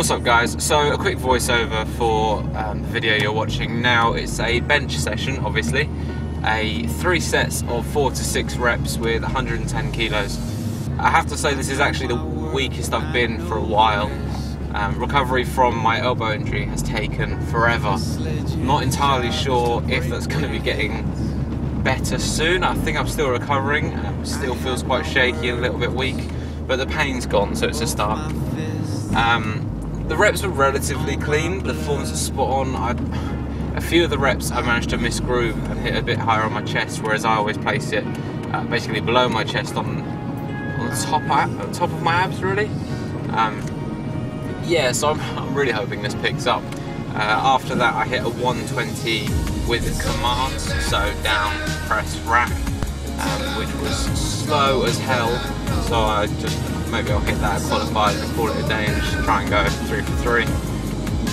What's up guys? So a quick voiceover for um, the video you're watching now. It's a bench session obviously. A three sets of four to six reps with 110 kilos. I have to say this is actually the weakest I've been for a while. Um, recovery from my elbow injury has taken forever. Not entirely sure if that's going to be getting better soon. I think I'm still recovering. Um, still feels quite shaky and a little bit weak, but the pain's gone, so it's a start. Um, the reps were relatively clean. The forms are spot on. I'd, a few of the reps I managed to miss groove and hit a bit higher on my chest, whereas I always place it uh, basically below my chest on on the top, top of my abs, really. Um, yeah, so I'm, I'm really hoping this picks up. Uh, after that, I hit a 120 with commands, so down, press, rack, um, which was slow as hell. So I just maybe I'll hit that qualified and call it a day and just try and go three for three.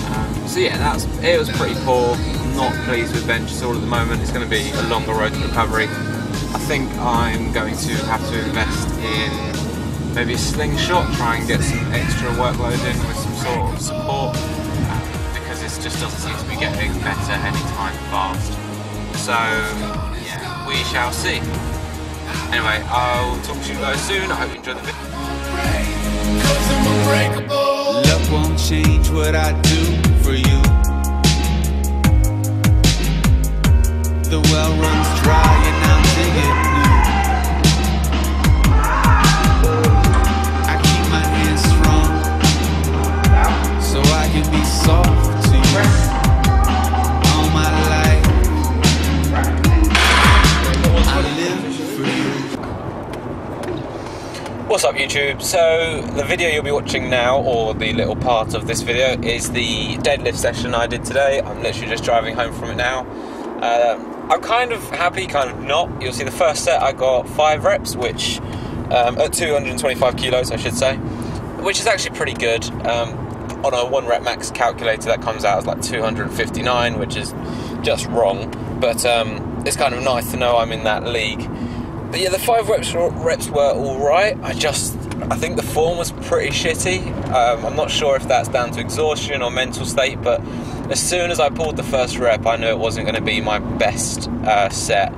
Um, so yeah, that's it was pretty poor. Not pleased with bench all at the moment. It's going to be a longer road to recovery. I think I'm going to have to invest in maybe a slingshot, try and get some extra workload in with some sort of support um, because this just doesn't seem to be getting better anytime fast. So, yeah, we shall see. Anyway, I'll talk to you guys soon. I hope you enjoy the video. Love won't change what I do for you. The well What's up YouTube? So the video you'll be watching now, or the little part of this video, is the deadlift session I did today. I'm literally just driving home from it now. Uh, I'm kind of happy, kind of not. You'll see the first set I got five reps, which um, at 225 kilos I should say, which is actually pretty good. Um, on a one rep max calculator that comes out as like 259, which is just wrong. But um, it's kind of nice to know I'm in that league. But yeah, the five reps reps were all right. I just I think the form was pretty shitty. Um, I'm not sure if that's down to exhaustion or mental state, but as soon as I pulled the first rep, I knew it wasn't going to be my best uh, set.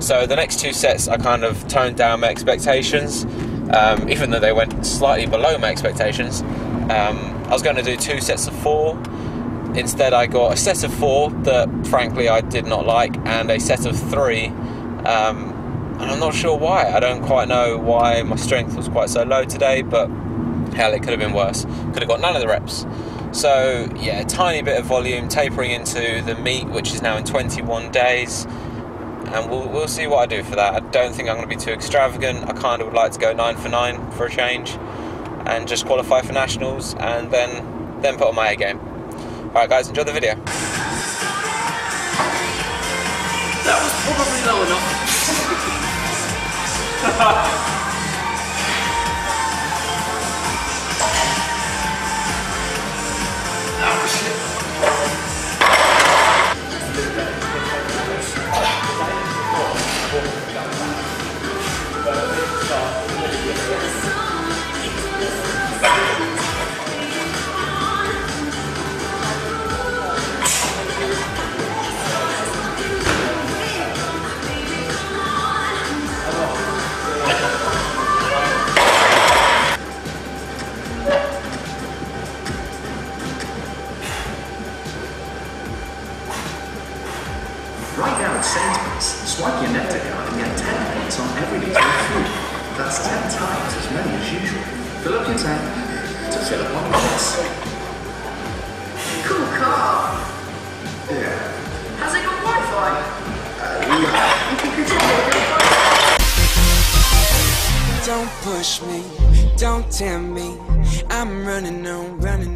So the next two sets, I kind of toned down my expectations, um, even though they went slightly below my expectations. Um, I was going to do two sets of four. Instead, I got a set of four that, frankly, I did not like, and a set of three. Um, and I'm not sure why. I don't quite know why my strength was quite so low today, but hell, it could have been worse. Could have got none of the reps. So, yeah, a tiny bit of volume, tapering into the meet, which is now in 21 days. And we'll, we'll see what I do for that. I don't think I'm going to be too extravagant. I kind of would like to go 9 for 9 for a change and just qualify for nationals and then, then put on my A game. Alright, guys, enjoy the video. That was probably low enough. Now at Sainsbury's, swipe your Nectar card and get 10 points on every litre of food. That's 10 times as many as usual. Fill up your tank to fill up on points. Cool car. Yeah. Has it got Wi-Fi? Uh, yeah. You can continue Don't push me, don't tempt me. I'm running on, running